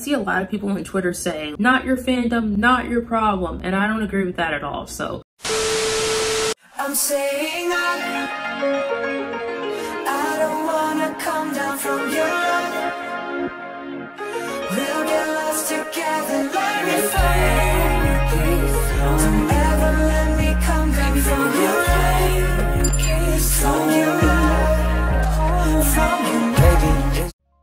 See a lot of people on Twitter saying, not your fandom, not your problem, and I don't agree with that at all, so. I'm saying I, I don't wanna come down from your We'll get lost together, let me Don't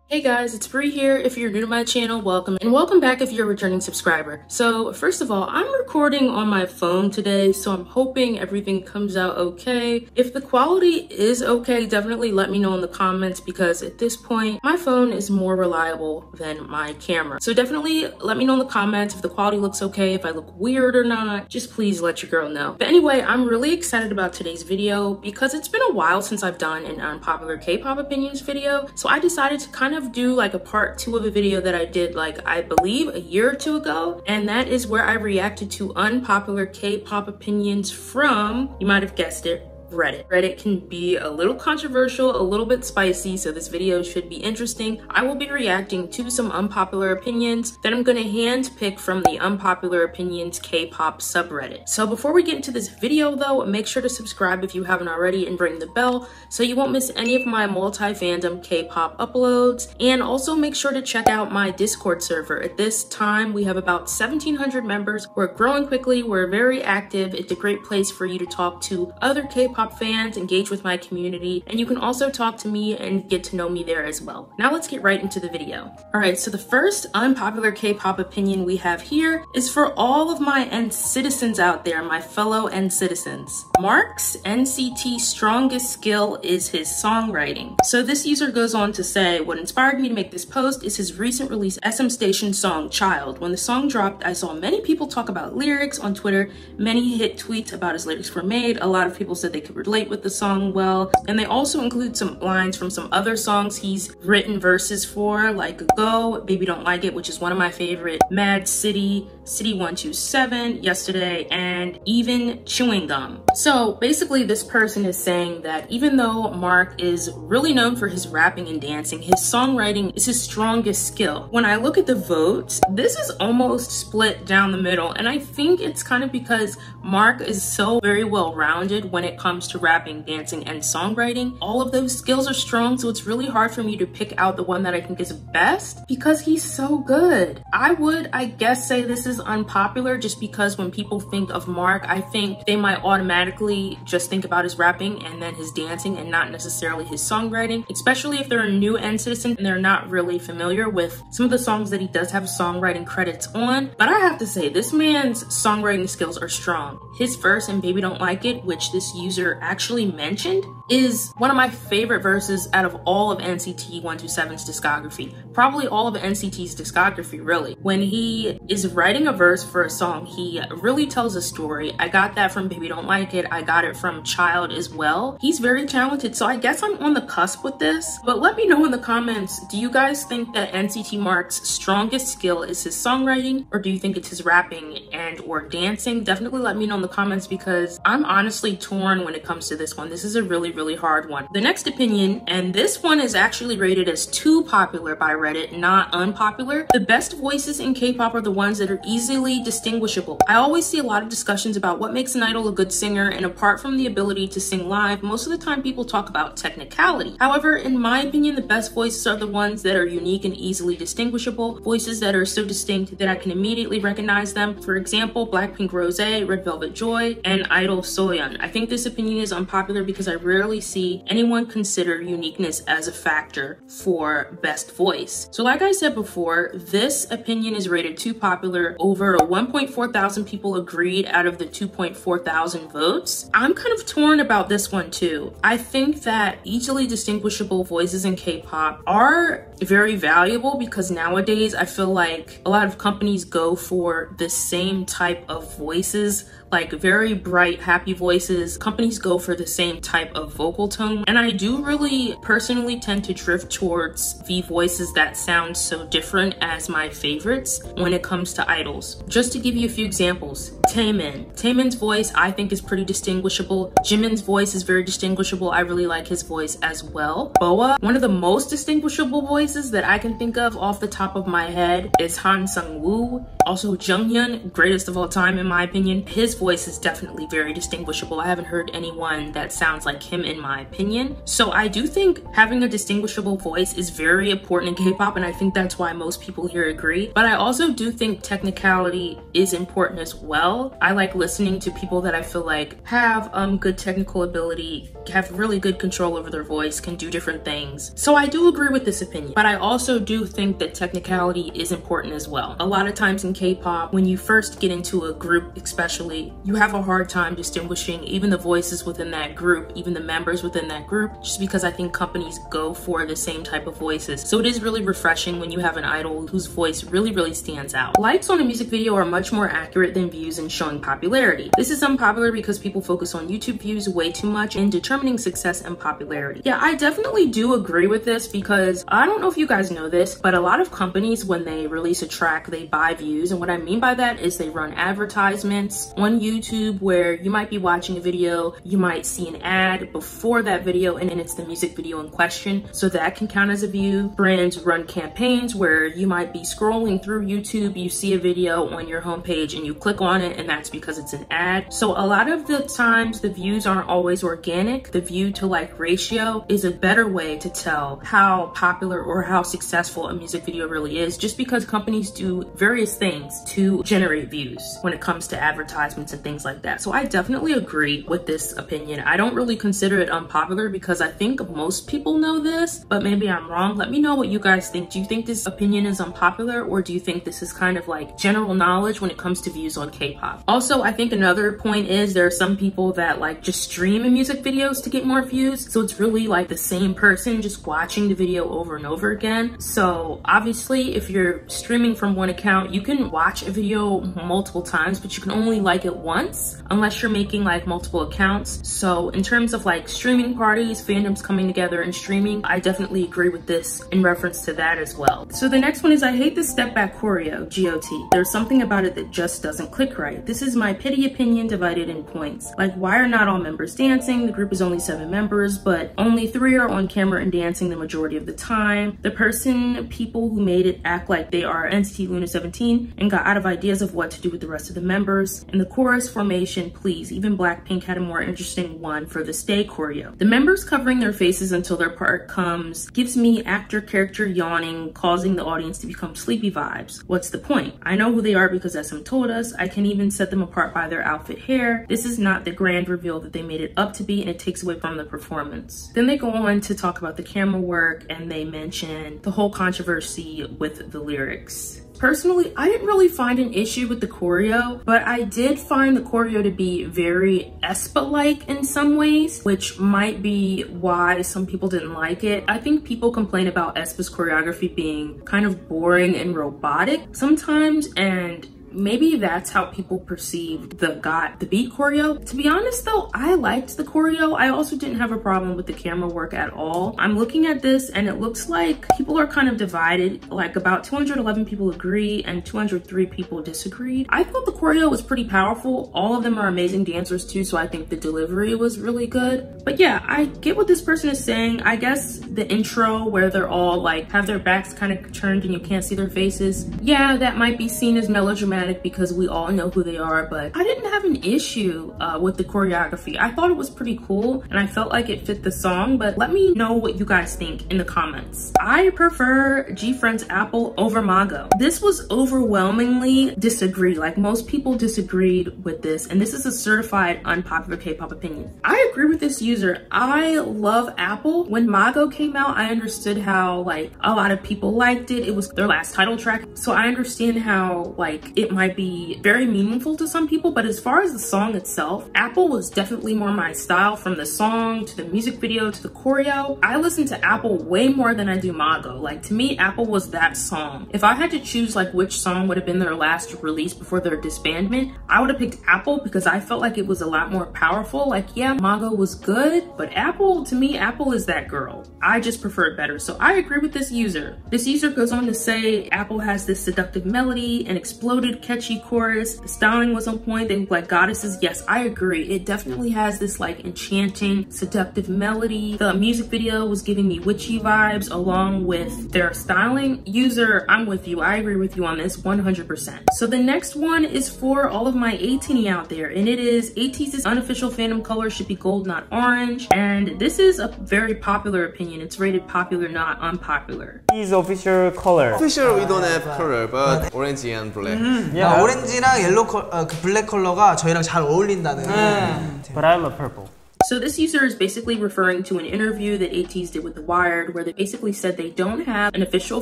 Hey guys, it's Bree here. If you're new to my channel, welcome and welcome back if you're a returning subscriber. So first of all, I'm recording on my phone today, so I'm hoping everything comes out okay. If the quality is okay, definitely let me know in the comments because at this point, my phone is more reliable than my camera. So definitely let me know in the comments if the quality looks okay, if I look weird or not, just please let your girl know. But anyway, I'm really excited about today's video because it's been a while since I've done an unpopular K-pop opinions video. So I decided to kind of of do like a part two of a video that I did like I believe a year or two ago and that is where I reacted to unpopular K-pop opinions from, you might have guessed it, Reddit. Reddit can be a little controversial, a little bit spicy, so this video should be interesting. I will be reacting to some unpopular opinions that I'm gonna hand pick from the unpopular opinions K-pop subreddit. So before we get into this video though, make sure to subscribe if you haven't already and ring the bell so you won't miss any of my multi-fandom K-pop uploads. And also make sure to check out my Discord server. At this time, we have about 1700 members. We're growing quickly, we're very active. It's a great place for you to talk to other K-pop K-pop fans, engage with my community, and you can also talk to me and get to know me there as well. Now let's get right into the video. All right, so the first unpopular K-pop opinion we have here is for all of my NCTzens out there, my fellow NCTzens. Mark's NCT strongest skill is his songwriting. So this user goes on to say, what inspired me to make this post is his recent release SM Station song, Child. When the song dropped, I saw many people talk about lyrics on Twitter. Many hit tweets about his lyrics were made. A lot of people said they could relate with the song well. And they also include some lines from some other songs he's written verses for, like Go, Baby Don't Like It, which is one of my favorite, Mad City, City 127, Yesterday, and even Chewing Gum. So basically this person is saying that even though Mark is really known for his rapping and dancing, his songwriting is his strongest skill. When I look at the votes, this is almost split down the middle. And I think it's kind of because Mark is so very well rounded when it comes comes to rapping, dancing, and songwriting. All of those skills are strong, so it's really hard for me to pick out the one that I think is best because he's so good. I would, I guess, say this is unpopular just because when people think of Mark, I think they might automatically just think about his rapping and then his dancing and not necessarily his songwriting, especially if they're a new citizen and they're not really familiar with some of the songs that he does have songwriting credits on. But I have to say, this man's songwriting skills are strong. His verse in Baby Don't Like It, which this user actually mentioned is one of my favorite verses out of all of NCT 127's discography. Probably all of NCT's discography, really. When he is writing a verse for a song, he really tells a story. I got that from Baby Don't Like It. I got it from Child as well. He's very talented, so I guess I'm on the cusp with this. But let me know in the comments, do you guys think that NCT Mark's strongest skill is his songwriting, or do you think it's his rapping and or dancing? Definitely let me know in the comments because I'm honestly torn when it comes to this one. This is a really really hard one. The next opinion, and this one is actually rated as too popular by Reddit, not unpopular. The best voices in K-pop are the ones that are easily distinguishable. I always see a lot of discussions about what makes an idol a good singer, and apart from the ability to sing live, most of the time people talk about technicality. However, in my opinion, the best voices are the ones that are unique and easily distinguishable, voices that are so distinct that I can immediately recognize them. For example, Blackpink Rose, Red Velvet Joy, and I-DLE Soyeon. I think this opinion is unpopular because I rarely rarely see anyone consider uniqueness as a factor for best voice. So like I said before, this opinion is rated too popular. Over 1.4 thousand people agreed out of the 2.4 thousand votes. I'm kind of torn about this one too. I think that easily distinguishable voices in K-pop are very valuable because nowadays I feel like a lot of companies go for the same type of voices like very bright, happy voices. Companies go for the same type of vocal tone. And I do really personally tend to drift towards the voices that sound so different as my favorites when it comes to idols. Just to give you a few examples, Taemin. Taemin's voice I think is pretty distinguishable. Jimin's voice is very distinguishable. I really like his voice as well. BoA, one of the most distinguishable voices that I can think of off the top of my head is Ha Sung-woon. Also Jonghyun, greatest of all time in my opinion. His voice is definitely very distinguishable. I haven't heard anyone that sounds like him in my opinion. So I do think having a distinguishable voice is very important in K-pop and I think that's why most people here agree. But I also do think technicality is important as well. I like listening to people that I feel like have um, good technical ability, have really good control over their voice, can do different things. So I do agree with this opinion, but I also do think that technicality is important as well. A lot of times in K-pop, when you first get into a group especially, you have a hard time distinguishing even the voices within that group, even the members within that group, just because I think companies go for the same type of voices. So it is really refreshing when you have an idol whose voice really, really stands out. Likes on a music video are much more accurate than views in showing popularity. This is unpopular because people focus on YouTube views way too much in determining success and popularity. Yeah, I definitely do agree with this because I don't know if you guys know this, but a lot of companies, when they release a track, they buy views. And what I mean by that is they run advertisements on YouTube where you might be watching a video, you might see an ad before that video, and then it's the music video in question. So that can count as a view. Brands run campaigns where you might be scrolling through YouTube, you see a video on your homepage and you click on it, and that's because it's an ad. So a lot of the times the views aren't always organic. The view to like ratio is a better way to tell how popular or how successful a music video really is just because companies do various things to generate views when it comes to advertisements and things like that. So I definitely agree with this opinion. I don't really consider it unpopular because I think most people know this, but maybe I'm wrong. Let me know what you guys think. Do you think this opinion is unpopular or do you think this is kind of like general knowledge when it comes to views on K-pop? Also, I think another point is there are some people that like just stream in music videos to get more views. So it's really like the same person just watching the video over and over again. So obviously if you're streaming from one account, you can watch a video multiple times, but you can only like it once unless you're making like multiple accounts. So in terms of like streaming parties, fandoms coming together and streaming, I definitely agree with this in reference to that as well. So the next one is I hate the step back choreo, GOT. There's something about it that just doesn't click right. This is my petty opinion divided in points. Like why are not all members dancing? The group is only seven members, but only three are on camera and dancing the majority of the time. The person, people who made it act like they are NCT Luna 17 and got out of ideas of what to do with the rest of the members. And the chorus formation, please, even Blackpink had a more interesting one for the stay choreo. The members covering their faces until their part comes gives me actor character yawning, causing the audience to become sleepy vibes. What's the point? I know who they are because SM told us. I can even set them apart by their outfit hair. This is not the grand reveal that they made it up to be and it takes away from the performance. Then they go on to talk about the camera work and they mention the whole controversy with the lyrics. Personally, I didn't really find an issue with the choreo, but I did find the choreo to be very aespa-like in some ways, which might be why some people didn't like it. I think people complain about aespa's choreography being kind of boring and robotic sometimes, and maybe that's how people perceive the got the beat choreo. To be honest though i liked the choreo. I also didn't have a problem with the camera work at all. I'm looking at this and it looks like people are kind of divided. Like about 211 people agree and 203 people disagreed. I thought the choreo was pretty powerful. All of them are amazing dancers too so i think the delivery was really good. But yeah i get what this person is saying. I guess the intro where they're all like have their backs kind of turned and you can't see their faces. Yeah that might be seen as melodramatic because we all know who they are, but I didn't have an issue uh, with the choreography. I thought it was pretty cool and I felt like it fit the song, but let me know what you guys think in the comments. I prefer GFriend's Apple over Mago. This was overwhelmingly disagree. Like most people disagreed with this and this is a certified unpopular K-pop opinion. I agree with this user. I love Apple. When Mago came out, I understood how like a lot of people liked it. It was their last title track. So I understand how like it it might be very meaningful to some people, but as far as the song itself, Apple was definitely more my style from the song to the music video to the choreo. I listen to Apple way more than I do Mago. Like to me, Apple was that song. If I had to choose like which song would have been their last release before their disbandment, I would have picked Apple because I felt like it was a lot more powerful. Like yeah, Mago was good, but Apple, to me, Apple is that girl. I just prefer it better. So I agree with this user. This user goes on to say Apple has this seductive melody, and exploded catchy chorus. The styling was on point. They look like goddesses. Yes, I agree. It definitely has this like enchanting, seductive melody. The music video was giving me witchy vibes along with their styling. User, I'm with you. I agree with you on this 100%. So the next one is for all of my ATEEZ out there, and it is ATEEZ's unofficial fandom color should be gold, not orange. And this is a very popular opinion. It's rated popular, not unpopular. His official color. Official we don't have color, but orange and black. Yeah. 아, 오렌지랑 옐로 컬, 어, 그 블랙 컬러가 저희랑 잘 어울린다는. 음. But I'm a purple. So this user is basically referring to an interview that ATEEZ did with The Wired where they basically said they don't have an official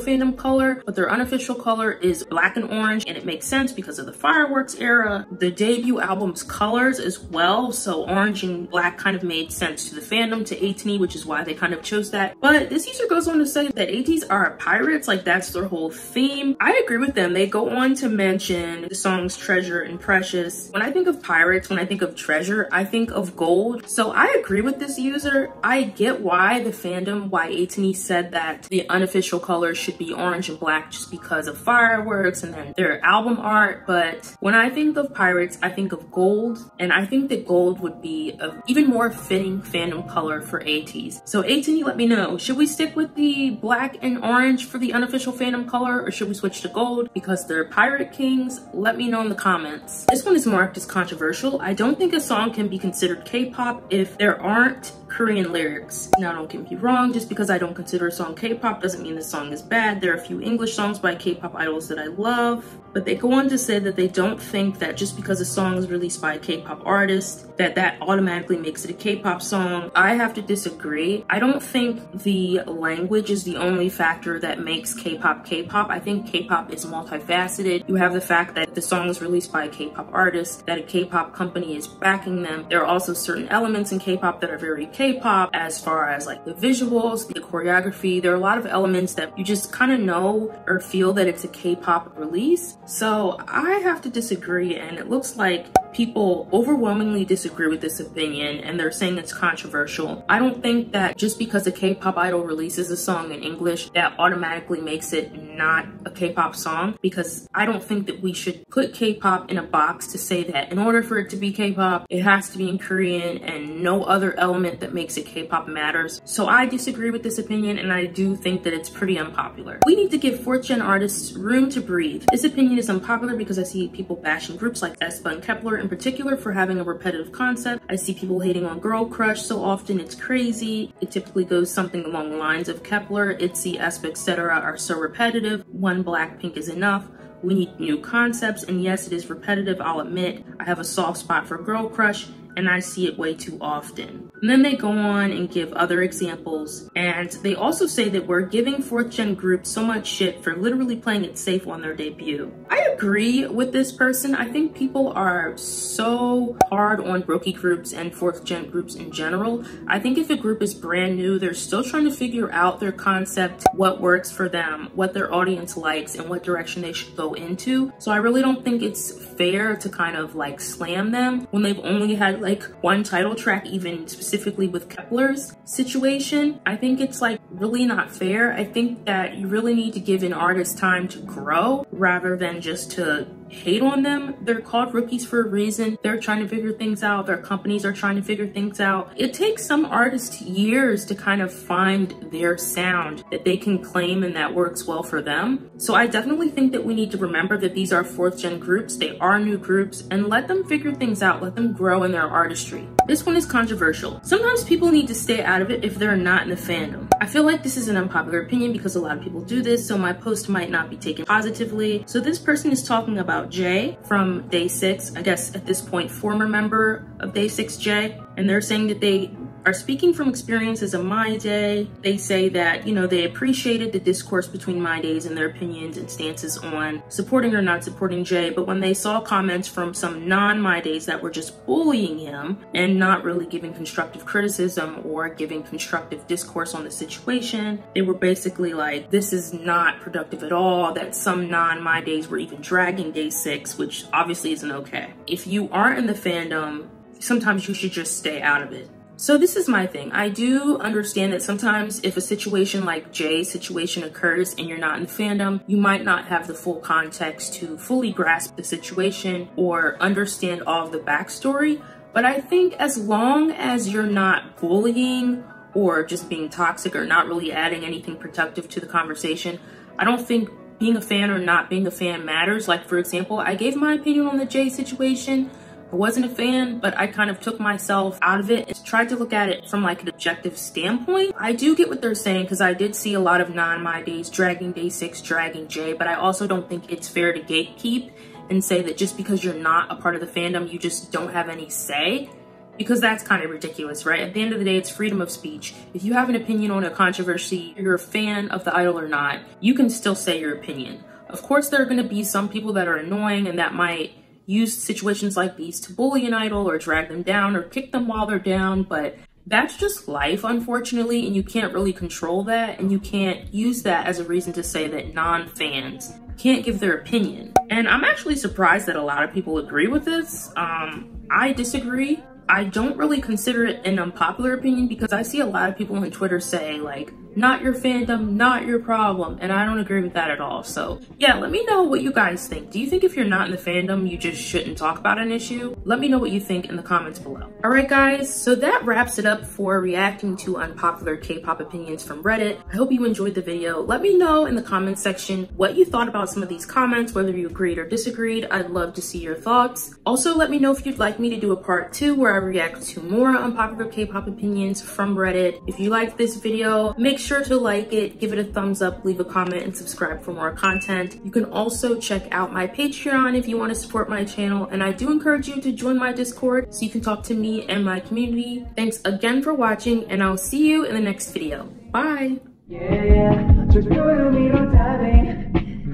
fandom color, but their unofficial color is black and orange and it makes sense because of the fireworks era, the debut album's colors as well. So orange and black kind of made sense to the fandom, to ATEEZ, which is why they kind of chose that. But this user goes on to say that ATEEZ are pirates, like that's their whole theme. I agree with them. They go on to mention the songs Treasure and Precious. When I think of pirates, when I think of treasure, I think of gold. So I agree with this user. I get why the fandom, why ATEEZ said that the unofficial colors should be orange and black just because of fireworks and then their album art. But when I think of pirates, I think of gold. And I think that gold would be an even more fitting fandom color for ATEEZ. So ATEEZ, let me know, should we stick with the black and orange for the unofficial fandom color or should we switch to gold because they're pirate kings? Let me know in the comments. This one is marked as controversial. I don't think a song can be considered K-pop if if there aren't Korean lyrics. Now don't get me wrong, just because I don't consider a song K-pop doesn't mean the song is bad. There are a few English songs by K-pop idols that I love, but they go on to say that they don't think that just because a song is released by a K-pop artist, that that automatically makes it a K-pop song. I have to disagree. I don't think the language is the only factor that makes K-pop K-pop. I think K-pop is multifaceted. You have the fact that the song is released by a K-pop artist, that a K-pop company is backing them. There are also certain elements in K-pop that are very K-pop as far as like the visuals, the choreography. There are a lot of elements that you just kind of know or feel that it's a K-pop release. So I have to disagree and it looks like people overwhelmingly disagree with this opinion and they're saying it's controversial. I don't think that just because a K-pop idol releases a song in English that automatically makes it not a K-pop song because I don't think that we should put K-pop in a box to say that in order for it to be K-pop, it has to be in Korean and no other element that makes it K-pop matters. So I disagree with this opinion and I do think that it's pretty unpopular. We need to give 4th gen artists room to breathe. This opinion is unpopular because I see people bashing groups like aespa and Kep1er in particular for having a repetitive concept. I see people hating on Girl Crush so often it's crazy. It typically goes something along the lines of Kep1er, ITZY, aespa, etc. are so repetitive. One Blackpink is enough. We need new concepts, and yes, it is repetitive, I'll admit. I have a soft spot for Girl Crush, and I see it way too often. And then they go on and give other examples. And they also say that we're giving fourth gen groups so much shit for literally playing it safe on their debut. I agree with this person. I think people are so hard on rookie groups and fourth gen groups in general. I think if a group is brand new, they're still trying to figure out their concept, what works for them, what their audience likes, and what direction they should go into. So I really don't think it's fair to kind of like slam them when they've only had like one title track, even specifically with Kep1er's situation. I think it's like really not fair. I think that you really need to give an artist time to grow rather than just to hate on them. They're called rookies for a reason. They're trying to figure things out. Their companies are trying to figure things out. It takes some artists years to kind of find their sound that they can claim and that works well for them. So I definitely think that we need to remember that these are fourth gen groups. They are new groups and let them figure things out. Let them grow in their artistry. This one is controversial. Sometimes people need to stay out of it if they're not in the fandom. I feel like this is an unpopular opinion because a lot of people do this, so my post might not be taken positively. So this person is talking about Jae from Day6, I guess at this point, former member of Day6 Jae, and they're saying that they are speaking from experiences of My Day. They say that, you know, they appreciated the discourse between My Days and their opinions and stances on supporting or not supporting Jae, but when they saw comments from some non-My Days that were just bullying him and not really giving constructive criticism or giving constructive discourse on the situation, they were basically like, this is not productive at all, that some non-My Days were even dragging Day 6, which obviously isn't okay. If you aren't in the fandom, sometimes you should just stay out of it. So this is my thing. I do understand that sometimes if a situation like Jae's situation occurs and you're not in fandom, you might not have the full context to fully grasp the situation or understand all of the backstory. But I think as long as you're not bullying or just being toxic or not really adding anything productive to the conversation, I don't think being a fan or not being a fan matters. Like for example, I gave my opinion on the Jae situation, I wasn't a fan, but I kind of took myself out of it and tried to look at it from like an objective standpoint. I do get what they're saying because I did see a lot of non-my days dragging day six, dragging Jae, but I also don't think it's fair to gatekeep and say that just because you're not a part of the fandom, you just don't have any say because that's kind of ridiculous, right? At the end of the day, it's freedom of speech. If you have an opinion on a controversy, you're a fan of the idol or not, you can still say your opinion. Of course, there are going to be some people that are annoying and that might use situations like these to bully an idol or drag them down or kick them while they're down, but that's just life, unfortunately, and you can't really control that, and you can't use that as a reason to say that non-fans can't give their opinion. And I'm actually surprised that a lot of people agree with this. Um, I disagree. I don't really consider it an unpopular opinion because I see a lot of people on Twitter say like, not your fandom, not your problem. And I don't agree with that at all. So yeah, let me know what you guys think. Do you think if you're not in the fandom, you just shouldn't talk about an issue? Let me know what you think in the comments below. All right, guys, so that wraps it up for reacting to unpopular K-pop opinions from Reddit. I hope you enjoyed the video. Let me know in the comments section what you thought about some of these comments, whether you agreed or disagreed. I'd love to see your thoughts. Also, let me know if you'd like me to do a part two where I react to more unpopular K-pop opinions from Reddit. If you liked this video, make sure sure to like it, give it a thumbs up, leave a comment, and subscribe for more content. You can also check out my Patreon if you want to support my channel, and I do encourage you to join my Discord so you can talk to me and my community. Thanks again for watching, and I'll see you in the next video. Bye! Yeah, you like you like you like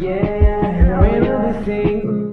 you like you like you